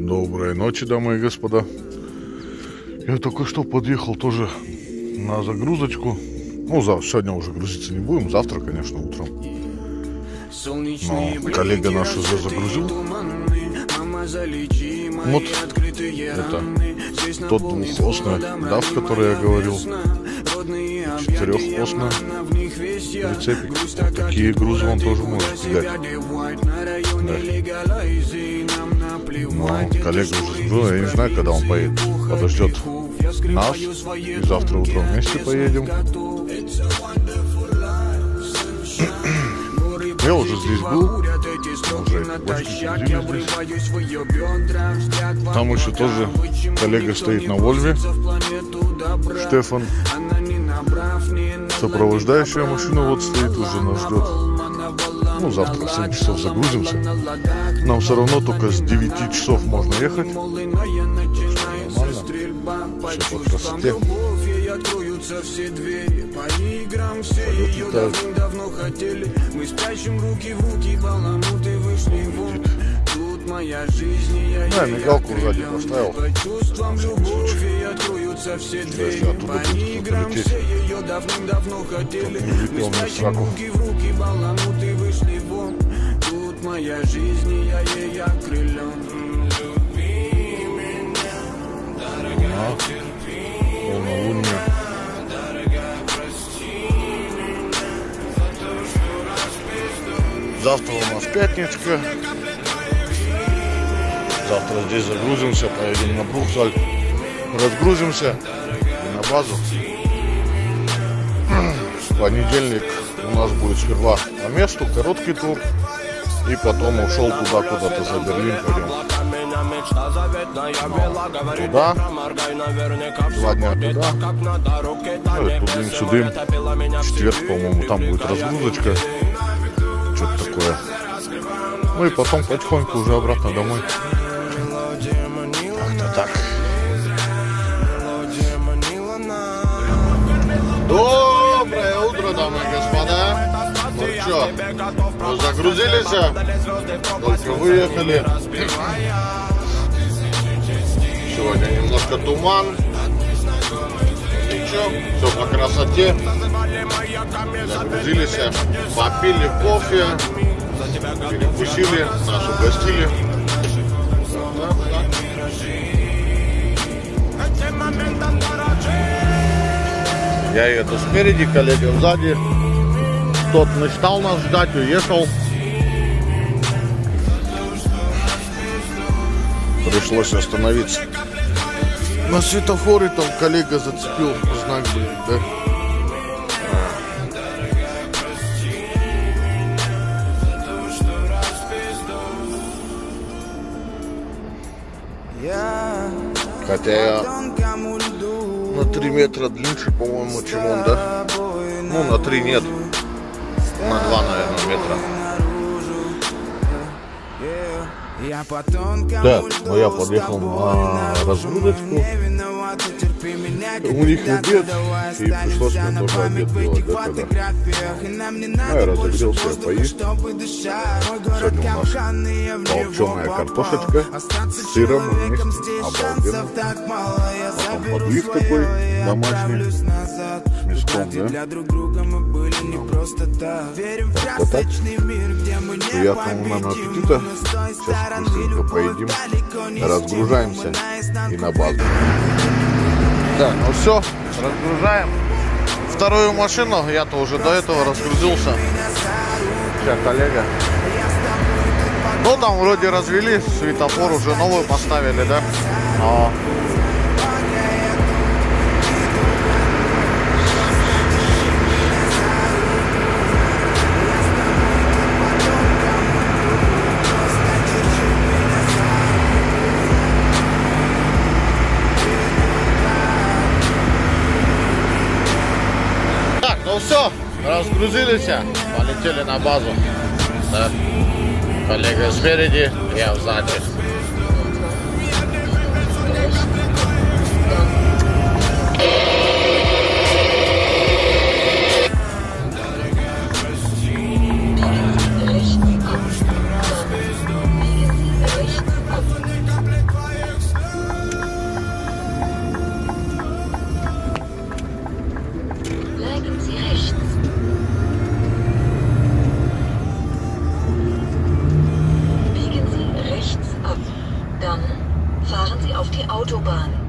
Доброй ночи, дамы и господа. Я только что подъехал тоже на загрузочку. Ну, за, сегодня уже грузиться не будем, завтра, конечно, утром. Но коллега наш уже загрузил. Вот это тот двухосный DAF, который я говорил. Четырехосный прицепик. Вот такие грузы он тоже может взять. Да. Но коллега уже загрузил, я не знаю, когда он поедет. Подождет нас, и завтра утром вместе поедем. Я уже здесь был, уже Там еще тоже коллега стоит на Вольве, Штефан. Сопровождающая машина вот стоит, уже нас ждет. Ну, завтра в 7 часов загрузимся. Нам все равно только с 9 часов можно ехать. Все по красоте откроются все двери. По играм все ее давным-давно хотели. Мы спрячем руки в руки, баламуты вышли вон. Тут моя жизнь, и я да, мигалку сзади поставил. Почувствам любовь, и откроются все двери. По играм все ее давным-давно хотели. Мы спрячем руки в руки, баламуты вышли вон. Тут моя жизнь, и я ей окрылен Завтра у нас пятничка. Завтра здесь загрузимся, поедем на Брухсаль, разгрузимся и на базу. В понедельник у нас будет сперва по месту, короткий тур, и потом ушел туда куда-то за Берлин пойдем. Туда, два дня туда, ну и тудым-сюдым, четверг, по-моему, там будет разгрузочка, что-то такое. Ну и потом потихоньку уже обратно домой. Как-то так. Доброе утро, дамы и господа. Ну что, вы загрузились? Только выехали. Сегодня немножко туман. Ничего, все по красоте. Загрузились, попили кофе, перекусили, нас угостили. Я еду спереди, коллега сзади. Тот не стал нас ждать, уехал. Пришлось остановиться. На светофоре там коллега зацепил знак, блин, да? Хотя я на 3 метра длиннее, по-моему, чем он, да? Ну, на 3 нет. На 2, наверное, метра. Да, но я подъехал на разгрузочку. У них обед, и пришлось мне тоже обед делать тогда. Ну, я разогрелся, я поесть. Сегодня у нас толченая картошечка с сыром вместе, обалденно. Потом подвиг такой домашний, мяском, да? Как-то так. Приятного нам аппетита. Сейчас быстренько поедим, разгружаемся и на базу. Да, ну все, разгружаем. Вторую машину, я-то уже до этого разгрузился. Сейчас коллега. Ну там вроде развели, светофор уже новую поставили, да? Но все, разгрузились, полетели на базу. Да. Коллега спереди, я сзади. Autobahn.